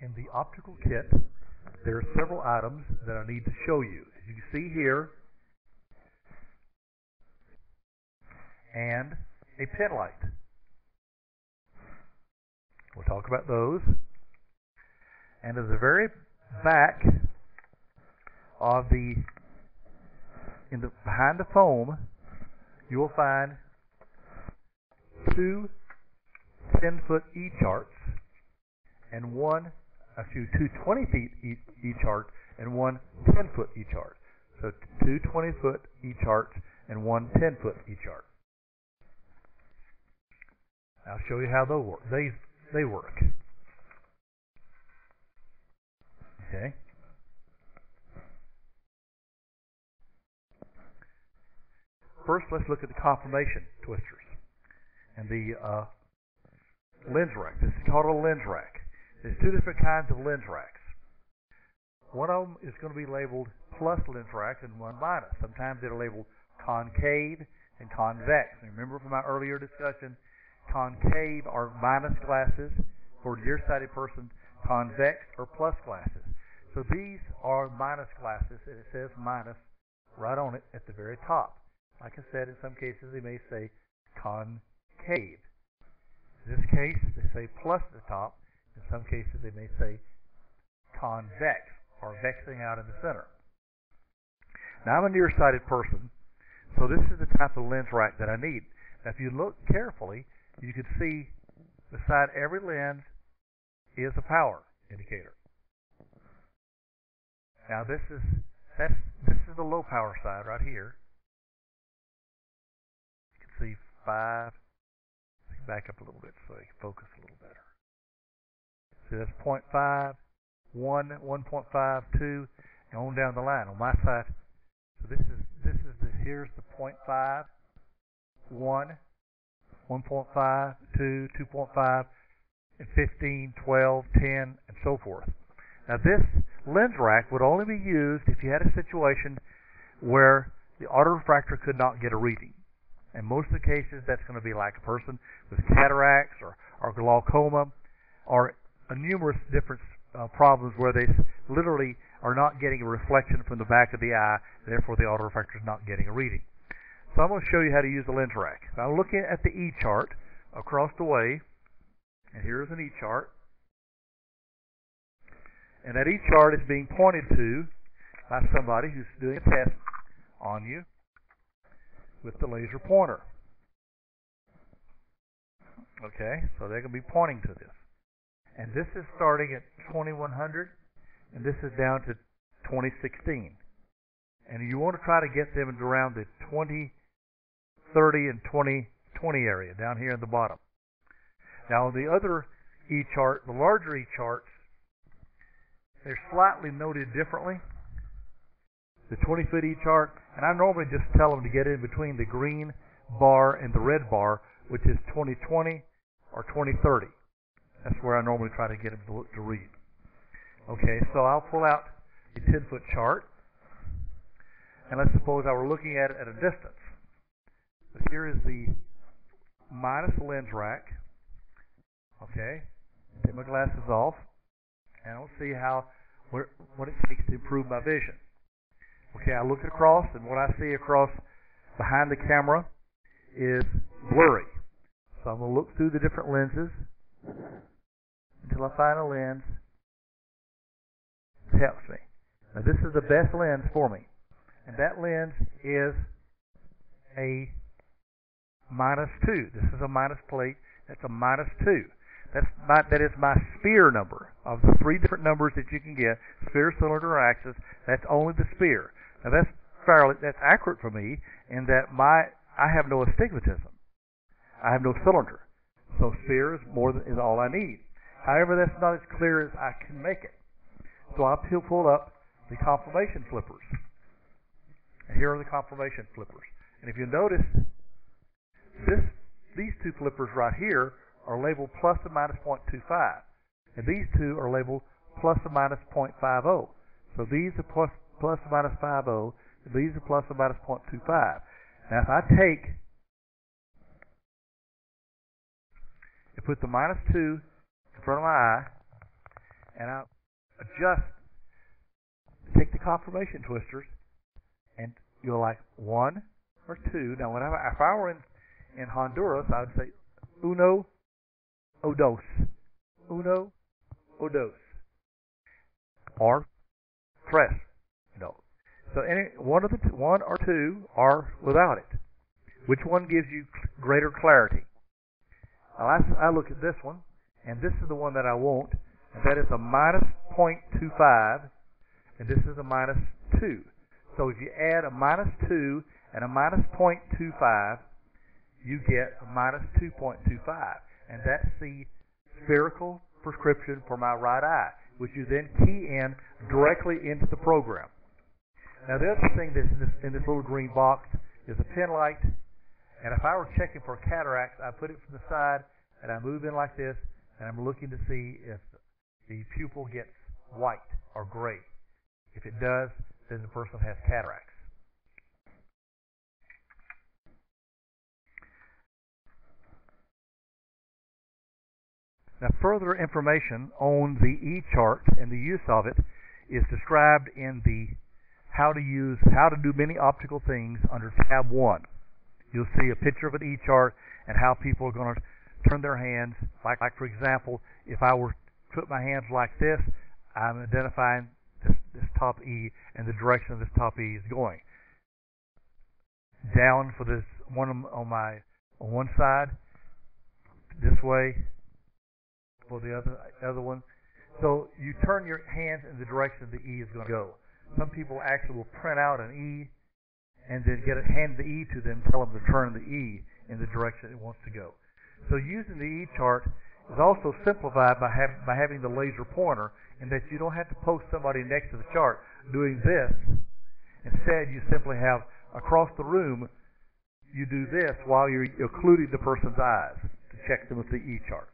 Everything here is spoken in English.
in the optical kit, there are several items that I need to show you. As you can see here, and a pin light. We'll talk about those. And at the very back of the, in the behind the foam, you will find two 10 foot E charts and one, actually two 20 feet E, e chart and one 10 foot E chart. So two 20 foot E charts and one 10 foot E chart. I'll show you how they work. They they work. Okay. First, let's look at the confirmation twisters and the uh, lens rack. This is called a lens rack. There's two different kinds of lens racks. One of them is going to be labeled plus lens rack and one minus. Sometimes they're labeled concave and convex. Remember from my earlier discussion, concave are minus glasses for nearsighted persons, convex are plus glasses. So these are minus glasses, and it says minus right on it at the very top. Like I said, in some cases they may say concave. In this case, they say plus at the top. In some cases, they may say convex, or vexing out in the center. Now, I'm a nearsighted person, so this is the type of lens rack that I need. Now, if you look carefully, you can see beside every lens is a power indicator. Now, this is that's this is the low power side right here. You can see five, back up a little bit so you can focus a little better. See, that's 0.5, 1, 1.5, 2, and on down the line. On my side, so this is this is the here's the 0.5, 1, 1.5, 2, 2.5, and 15, 12, 10, and so forth. Now this lens rack would only be used if you had a situation where the autorefractor could not get a reading. In most of the cases, that's going to be like a person with cataracts or, or glaucoma or numerous different uh, problems where they literally are not getting a reflection from the back of the eye, therefore the autorefractor is not getting a reading. So I'm going to show you how to use the lens rack. I'm looking at the E chart across the way, and here's an E chart. And that E chart is being pointed to by somebody who's doing a test on you with the laser pointer. Okay, so they're going to be pointing to this. And this is starting at 2100, and this is down to 2016. And you want to try to get them around the 2030 and 2020 area down here in the bottom. Now, the other E chart, the larger E charts, they're slightly noted differently the 20 foot E chart, and I normally just tell them to get in between the green bar and the red bar, which is 2020 or 2030. That's where I normally try to get them to, to read. Okay, so I'll pull out a 10 foot chart, and let's suppose I were looking at it at a distance. So here is the minus lens rack. Okay, take my glasses off, and I'll see how what, what it takes to improve my vision. Okay, I look across, and what I see across behind the camera is blurry. So I'm going to look through the different lenses until I find a lens that helps me. Now, this is the best lens for me. And that lens is a minus 2. This is a minus plate. That's a minus 2. That's my, that is my sphere number. Of the three different numbers that you can get, sphere, cylinder, or axis, that's only the sphere. Now that's fairly that's accurate for me in that my I have no astigmatism. I have no cylinder. So sphere is more than is all I need. However, that's not as clear as I can make it. So I'll pull up the confirmation flippers. And here are the confirmation flippers. And if you notice, this these two flippers right here are labeled plus or minus 0.25. And these two are labeled plus or minus 0.50. So these are plus plus or minus 50, these are plus or minus 0.25. Now if I take and put the minus 2 in front of my eye, and I adjust, take the confirmation twisters, and you're like one or two. Now, when I, if I were in, in Honduras, I would say uno o dos, uno o dos, or tres. You know, so any one of the one or two are without it. Which one gives you greater clarity? Now, I, I look at this one, and this is the one that I want, and that is a minus 0.25, and this is a minus 2. So if you add a minus 2 and a minus 0.25, you get a minus 2.25. And that's the spherical prescription for my right eye, which you then key in directly into the program. Now the other thing that's in this, in this little green box is a pen light. And if I were checking for cataracts, I put it from the side and I move in like this, and I'm looking to see if the pupil gets white or gray. If it does, then the person has cataracts. Now, further information on the E-chart and the use of it is described in the how to use how to do many optical things under tab 1. You'll see a picture of an E-chart and how people are going to turn their hands. Like, like for example, if I were to put my hands like this, I'm identifying this, this top E and the direction this top E is going. Down for this one on my on one side, this way for the other other one. So you turn your hands in the direction the E is going to go. Some people actually will print out an E and then get it, hand the E to them, tell them to turn the E in the direction it wants to go. So using the E-chart is also simplified by, have, by having the laser pointer in that you don't have to post somebody next to the chart doing this. Instead, you simply have across the room, you do this while you're occluding the person's eyes to check them with the E-chart.